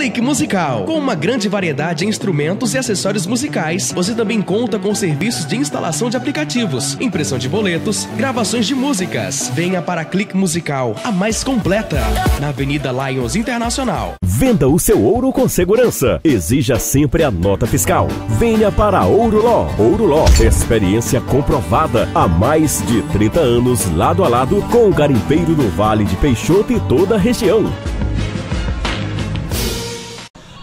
Clique Musical. Com uma grande variedade de instrumentos e acessórios musicais, você também conta com serviços de instalação de aplicativos, impressão de boletos, gravações de músicas. Venha para a Clique Musical, a mais completa, na Avenida Lions Internacional. Venda o seu ouro com segurança. Exija sempre a nota fiscal. Venha para Ouro Ló. Ouro Ló, experiência comprovada há mais de 30 anos, lado a lado com o garimpeiro do Vale de Peixoto e toda a região.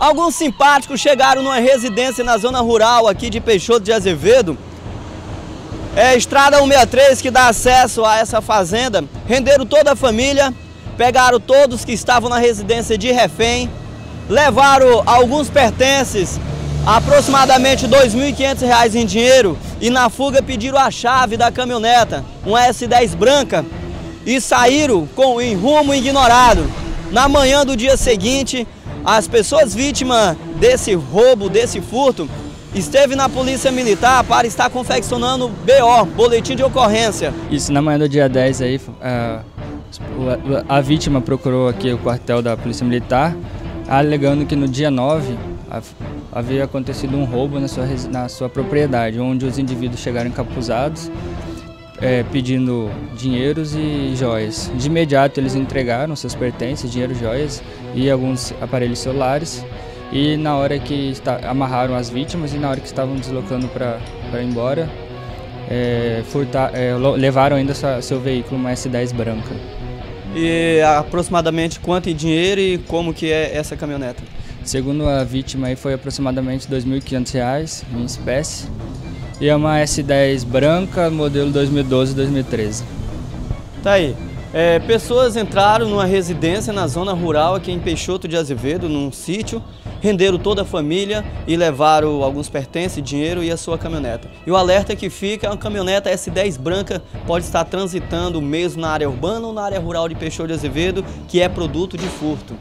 Alguns simpáticos chegaram numa residência na zona rural aqui de Peixoto de Azevedo. É a estrada 163 que dá acesso a essa fazenda. Renderam toda a família, pegaram todos que estavam na residência de refém, levaram alguns pertences, aproximadamente R$ 2.500 em dinheiro e na fuga pediram a chave da caminhoneta, um S10 branca, e saíram com em rumo ignorado. Na manhã do dia seguinte, as pessoas vítimas desse roubo, desse furto, esteve na Polícia Militar para estar confeccionando BO, Boletim de Ocorrência. Isso, na manhã do dia 10 aí, a, a vítima procurou aqui o quartel da Polícia Militar, alegando que no dia 9 havia acontecido um roubo na sua, na sua propriedade, onde os indivíduos chegaram encapuzados, é, pedindo dinheiros e joias. De imediato eles entregaram seus pertences, dinheiro, joias e alguns aparelhos celulares. E na hora que está, amarraram as vítimas e na hora que estavam deslocando para ir embora, é, furtar, é, levaram ainda sua, seu veículo, uma S10 branca. E aproximadamente quanto em dinheiro e como que é essa caminhoneta? Segundo a vítima, foi aproximadamente R$ 2.500 em espécie e é uma S10 branca, modelo 2012-2013. Tá aí. É, pessoas entraram numa residência na zona rural aqui em Peixoto de Azevedo, num sítio, renderam toda a família e levaram alguns pertences, dinheiro e a sua caminhoneta. E o alerta que fica, a caminhoneta S10 branca pode estar transitando mesmo na área urbana ou na área rural de Peixoto de Azevedo, que é produto de furto.